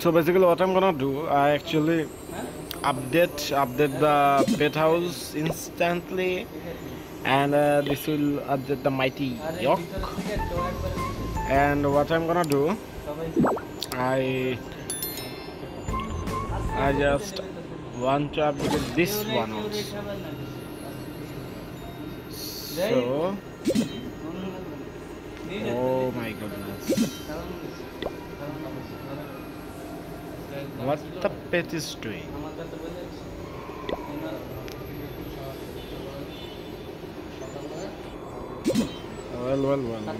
so basically what i'm gonna do i actually update update the pet house instantly and uh, this will update the mighty yak. And what i'm gonna do i i just want to update this one also. So oh my goodness what the pet is doing well well well.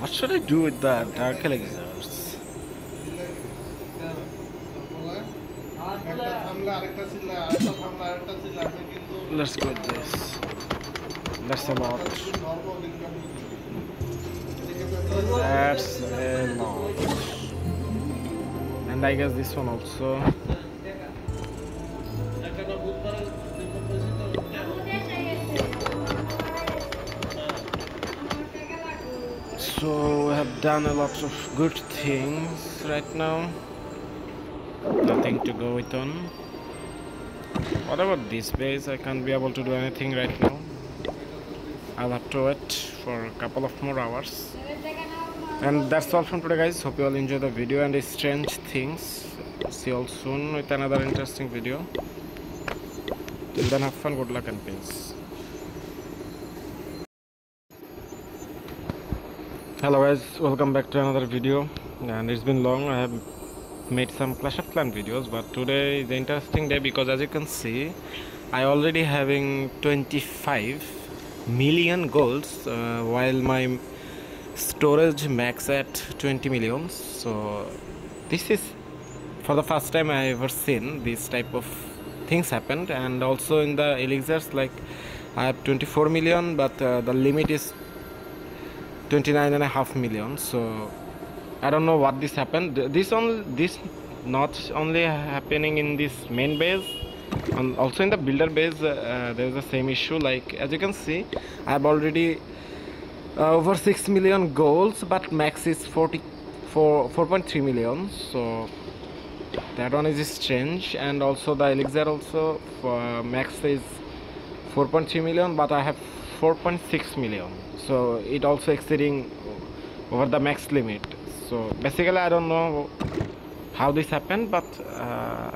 What should i do with the dark elixirs let's go with this. That's a lot lot and i guess this one also. So we have done a lot of good things right now. Nothing to go with on. What about this base? I can't be able to do anything right now. I'll have to wait for a couple of more hours and that's all from today guys. Hope you all enjoy the video and strange things. See you all soon with another interesting video. Till then have fun good luck and peace. Hello guys. Welcome back to another video. And it's been long. I have made some clash of clan videos but today is an interesting day because as you can see i already having 25 million golds uh, while my storage max at 20 millions. So this is for the first time i ever seen this type of things happened. And also in the elixirs like i have 24 million but uh, the limit is 29 and a half million. So i don't know what this happened. This only this not only happening in this main base and also in the builder base uh, there is the same issue. Like as you can see i have already uh, over 6 million goals but max is 44 4.3 million so that one is strange and also the elixir also max is 4.3 million but i have 4.6 million. So it also exceeding over the max limit. So basically i don't know how this happened but uh,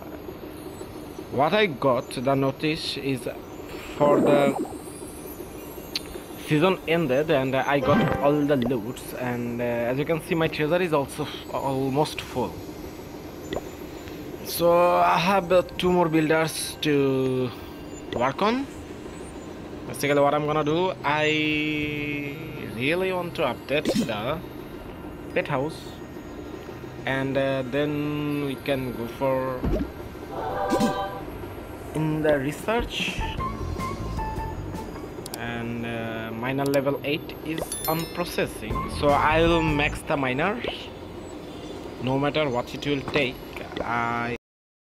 what i got the notice is for the season ended and i got all the loots and uh, as you can see my treasure is also almost full. So i have uh, two more builders to work on. Basically what i'm gonna do i really want to update the pet house and uh, then we can go for in the research and uh, miner level 8 is on processing so i will max the miners no matter what it will take i